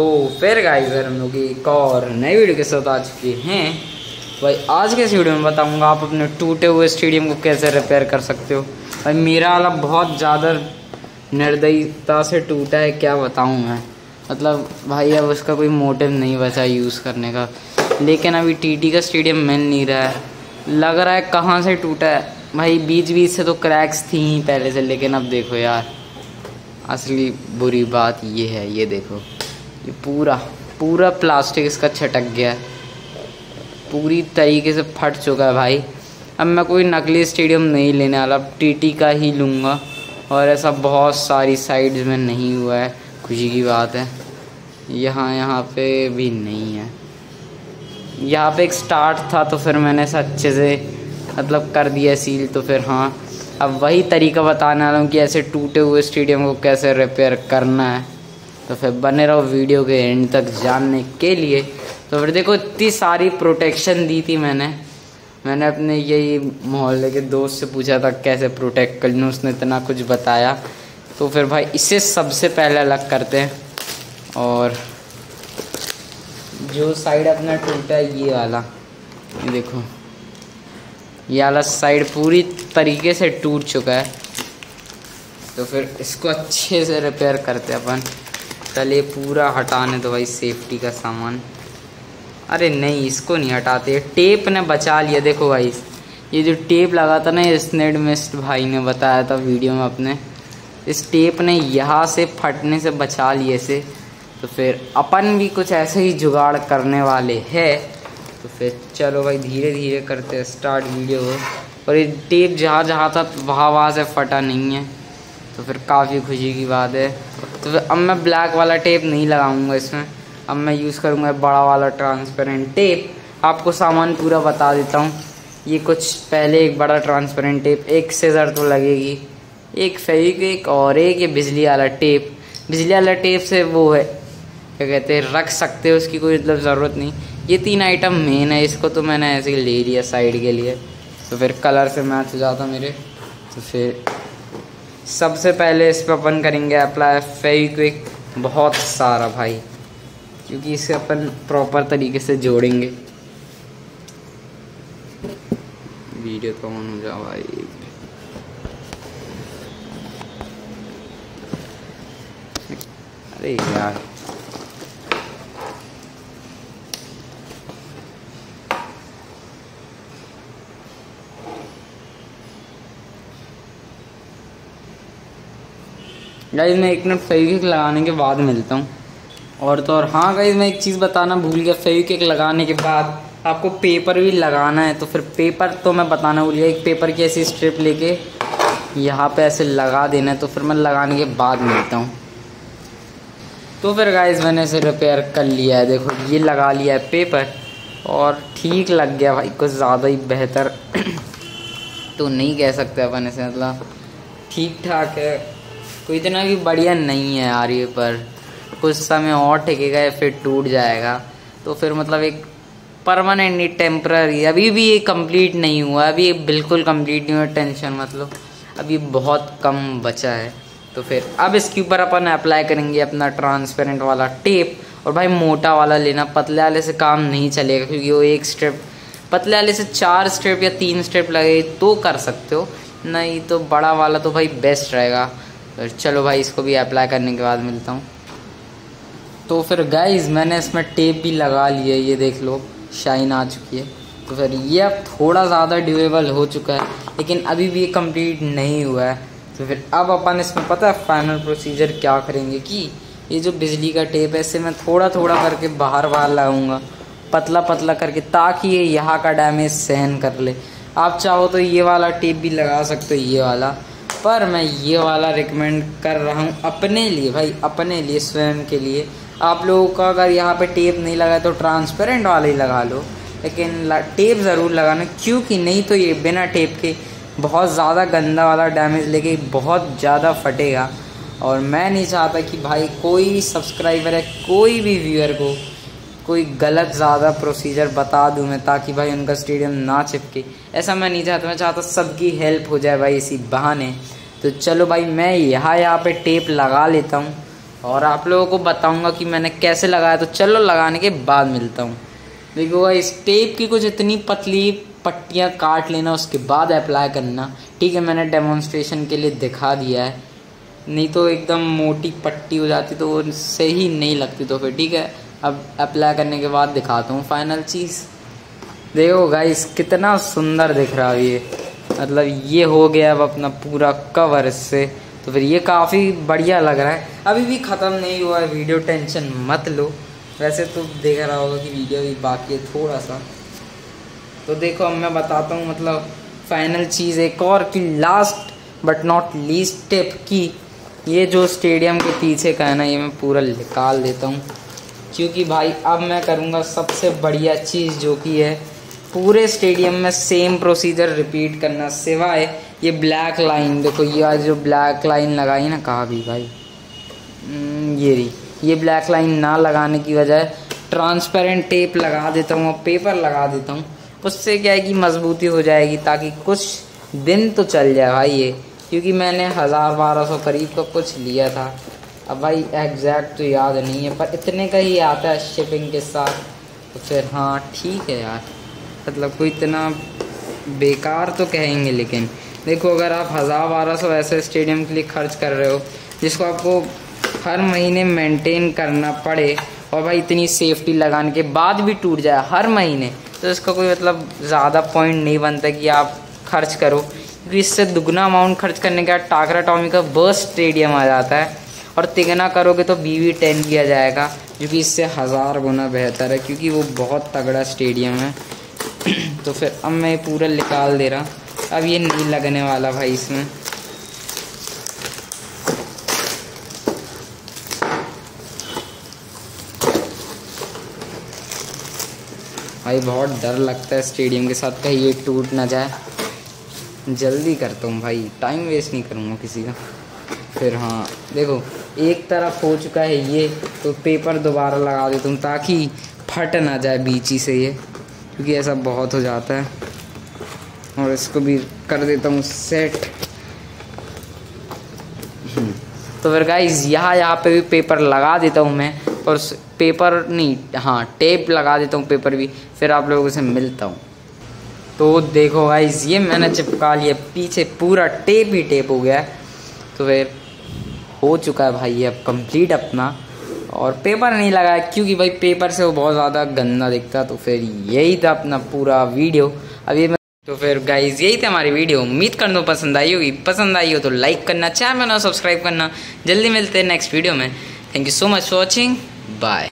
तो फिर गाइस हम लोग एक और नई वीडियो के साथ आ चुके हैं। भाई, आज के इस वीडियो में बताऊँगा आप अपने टूटे हुए स्टेडियम को कैसे रिपेयर कर सकते हो। भाई, मेरा वाला बहुत ज़्यादा निर्दयता से टूटा है, क्या बताऊँ मैं। मतलब भाई, अब उसका कोई मोटिव नहीं बचा यूज़ करने का। लेकिन अभी टीटी का स्टेडियम मिल नहीं रहा है। लग रहा है कहाँ से टूटा है। भाई बीच बीच से तो क्रैक्स थी ही पहले से, लेकिन अब देखो यार, असली बुरी बात ये है, ये देखो। ये पूरा पूरा प्लास्टिक इसका छटक गया है। पूरी तरीके से फट चुका है भाई। अब मैं कोई नकली स्टेडियम नहीं लेने वाला, अब टीटी का ही लूँगा। और ऐसा बहुत सारी साइड्स में नहीं हुआ है। खुशी की बात है। यहाँ यहाँ पे भी नहीं है। यहाँ पे एक स्टार्ट था तो फिर मैंने ऐसा अच्छे से मतलब कर दिया सील तो फिर हाँ। अब वही तरीका बताने वाला हूँ कि ऐसे टूटे हुए स्टेडियम को कैसे रिपेयर करना है। तो फिर बने रहो वीडियो के एंड तक जानने के लिए। तो फिर देखो, इतनी सारी प्रोटेक्शन दी थी मैंने। मैंने अपने यही मोहल्ले के दोस्त से पूछा था कैसे प्रोटेक्ट कर लूँ, उसने इतना कुछ बताया। तो फिर भाई, इसे सबसे पहले अलग करते हैं। और जो साइड अपना टूटा है, ये वाला। ये देखो। ये वाला साइड पूरी तरीके से टूट चुका है। तो फिर इसको अच्छे से रिपेयर करते हैं अपन। चलिए पूरा हटाने दो भाई सेफ्टी का सामान। अरे नहीं, इसको नहीं हटाते। टेप ने बचा लिया, देखो भाई। ये जो टेप लगा था ना स्नेड मिस्ट भाई ने बताया था वीडियो में अपने। इस टेप ने यहाँ से फटने से बचा लिए इसे। तो फिर अपन भी कुछ ऐसे ही जुगाड़ करने वाले हैं। तो फिर चलो भाई धीरे धीरे करते हैं स्टार्ट वीडियो और ये टेप जहाँ जहाँ था वहाँ वहाँ से फटा नहीं है। तो फिर काफ़ी खुशी की बात है। तो फिर अब मैं ब्लैक वाला टेप नहीं लगाऊँगा इसमें। अब मैं यूज़ करूँगा बड़ा वाला ट्रांसपेरेंट टेप आपको सामान पूरा बता देता हूँ। ये कुछ पहले एक बड़ा ट्रांसपेरेंट टेप एक सीज़र तो लगेगी। एक फेविक्विक और एक, ये बिजली वाला टेप बिजली वाला टेप से वो है, क्या कहते हैं, रख सकते हो, उसकी कोई मतलब ज़रूरत नहीं। ये तीन आइटम मेन है, इसको तो मैंने ऐसे ले लिया साइड के लिए। तो फिर कलर से मैच हो जाता मेरे। तो फिर सबसे पहले इस पर अपन करेंगे अप्लाई फेविक्विक बहुत सारा भाई। क्योंकि इसे अपन प्रॉपर तरीके से जोड़ेंगे। वीडियो तो ऑन हो जाओ भाई? अरे यार। गाइज़ मैं एक मिनट फेविक्विक लगाने के बाद मिलता हूँ। और तो और हाँ गाइज़ मैं एक चीज़ बताना भूल गया फेविक्विक लगाने के बाद आपको पेपर भी लगाना है तो फिर पेपर तो मैं बताना भूल गया, एक पेपर की ऐसी स्ट्रिप लेके यहाँ पे ऐसे लगा देना है तो फिर मैं लगाने के बाद मिलता हूँ। तो फिर गाइज़ मैंने इसे रिपेयर कर लिया है, देखो, ये लगा लिया है पेपर और ठीक लग गया भाई, कुछ ज़्यादा ही बेहतर। तो नहीं कह सकते अपन इसे मतलब ठीक ठाक है। कोई इतना भी बढ़िया नहीं है यार ये पर। कुछ समय और टिकेगा या फिर टूट जाएगा। तो फिर मतलब एक परमानेंटली टेम्प्ररी अभी भी ये कंप्लीट नहीं हुआ, अभी ये बिल्कुल कंप्लीट नहीं हुआ टेंशन मतलब। अभी बहुत कम बचा है। तो फिर अब इसके ऊपर अपन अप्लाई करेंगे अपना ट्रांसपेरेंट वाला टेप और भाई मोटा वाला लेना, पतले वाले से काम नहीं चलेगा, क्योंकि वो एक स्ट्रिप पतले वाले से चार स्ट्रिप या तीन स्ट्रिप लगे तो कर सकते हो। नहीं तो बड़ा वाला तो भाई बेस्ट रहेगा। तो चलो भाई, इसको भी अप्लाई करने के बाद मिलता हूँ। तो फिर गाइज़ मैंने इसमें टेप भी लगा लिया ये देख लो शाइन आ चुकी है। तो फिर ये अब थोड़ा ज़्यादा ड्यूरेबल हो चुका है, लेकिन अभी भी ये कंप्लीट नहीं हुआ है। तो फिर अब अपन इसमें पता है फाइनल प्रोसीजर क्या करेंगे कि ये जो बिजली का टेप है इसे मैं थोड़ा थोड़ा करके बाहर बाहर लगाऊँगा पतला पतला करके, ताकि ये यहाँ का डैमेज सहन कर ले। आप चाहो तो ये वाला टेप भी लगा सकते हो, ये वाला। पर मैं ये वाला रिकमेंड कर रहा हूँ अपने लिए, भाई, अपने लिए, स्वयं के लिए। आप लोगों का अगर यहाँ पे टेप नहीं लगा तो ट्रांसपेरेंट वाला ही लगा लो। लेकिन टेप ज़रूर लगाना, क्योंकि नहीं तो ये बिना टेप के बहुत ज़्यादा गंदा वाला डैमेज लेके बहुत ज़्यादा फटेगा। और मैं नहीं चाहता कि भाई कोई सब्सक्राइबर है, कोई भी व्यूअर को कोई गलत ज़्यादा प्रोसीजर बता दूँ मैं ताकि भाई उनका स्टेडियम ना चिपके। ऐसा मैं नहीं चाहता, मैं चाहता सबकी हेल्प हो जाए भाई इसी बहाने। तो चलो भाई, मैं यहाँ यहाँ पे टेप लगा लेता हूँ और आप लोगों को बताऊँगा कि मैंने कैसे लगाया। तो चलो लगाने के बाद मिलता हूँ। देखो भाई, इस टेप की कुछ इतनी पतली पट्टियाँ काट लेना, उसके बाद अप्लाई करना। ठीक है, मैंने डेमोन्स्ट्रेशन के लिए दिखा दिया है। नहीं तो एकदम मोटी पट्टी हो जाती तो वो सही नहीं लगती तो फिर, ठीक है? अब अप्लाई करने के बाद दिखाता हूँ फाइनल चीज़। देखो गाइस कितना सुंदर दिख रहा है ये। मतलब ये हो गया अब अपना पूरा कवर इससे। तो फिर ये काफ़ी बढ़िया लग रहा है। अभी भी ख़त्म नहीं हुआ है वीडियो टेंशन मत लो। वैसे तो देख रहा होगा कि वीडियो भी बाकी है थोड़ा सा तो देखो अब मैं बताता हूँ मतलब फाइनल चीज़ एक और कि last but not least tip की ये जो स्टेडियम के पीछे का है ना, ये मैं पूरा निकाल देता हूँ। क्योंकि भाई अब मैं करूँगा सबसे बढ़िया चीज़ जो कि है पूरे स्टेडियम में सेम प्रोसीजर रिपीट करना। सिवाय ये ब्लैक लाइन देखो ये जो ब्लैक लाइन लगाई ना कहा भी भाई? हम्म, ये रही। ये ब्लैक लाइन ना लगाने की वजह ट्रांसपेरेंट टेप लगा देता हूँ और पेपर लगा देता हूँ। उससे क्या है कि मजबूती हो जाएगी ताकि कुछ दिन तो चल जाए भाई ये। क्योंकि मैंने हज़ार बारह सौ करीब का कुछ लिया था। अब भाई एग्जैक्ट तो याद नहीं है, पर इतने का ही आता है शिपिंग के साथ। तो फिर हाँ ठीक है यार। मतलब कोई इतना बेकार तो कहेंगे, लेकिन देखो अगर आप हज़ार बारह सौ ऐसे स्टेडियम के लिए खर्च कर रहे हो, जिसको आपको हर महीने मेंटेन करना पड़े, और भाई इतनी सेफ्टी लगाने के बाद भी टूट जाए हर महीने तो इसका कोई मतलब ज़्यादा पॉइंट नहीं बनता कि आप खर्च करो। क्योंकि इससे दुगना अमाउंट खर्च करने के बाद टाकरा टॉमी का बर्स्ट स्टेडियम आ जाता है। और तिगना करोगे तो बी वी टेन किया जाएगा, जो कि इससे हज़ार गुना बेहतर है, क्योंकि वो बहुत तगड़ा स्टेडियम है। तो फिर अब मैं पूरा निकाल दे रहा अब ये नहीं लगने वाला भाई इसमें। भाई बहुत डर लगता है स्टेडियम के साथ, कहीं ये टूट ना जाए। जल्दी करता हूँ भाई टाइम वेस्ट नहीं करूँगा किसी का। फिर हाँ देखो एक तरफ़ हो चुका है ये तो पेपर दोबारा लगा देता हूँ ताकि फट ना जाए बीच ही से ये, क्योंकि ऐसा बहुत हो जाता है। और इसको भी कर देता हूँ सेट तो फिर गाइज़ यहाँ यहाँ पे भी पेपर लगा देता हूँ मैं, और पेपर नहीं हाँ टेप लगा देता हूँ पेपर भी, फिर आप लोगों से मिलता हूँ। तो देखो गाइज़ ये मैंने चिपका लिया, पीछे पूरा टेप ही टेप हो गया तो फिर हो चुका है भाई अब कंप्लीट अपना। और पेपर नहीं लगाया क्योंकि भाई पेपर से वो बहुत ज़्यादा गंदा दिखता तो फिर यही था अपना पूरा वीडियो अब ये तो फिर गाइज़ यही थी हमारी वीडियो उम्मीद कर दो पसंद आई होगी। पसंद आई हो तो लाइक करना चैनल सब्सक्राइब करना। जल्दी मिलते हैं नेक्स्ट वीडियो में। Thank you so much for watching bye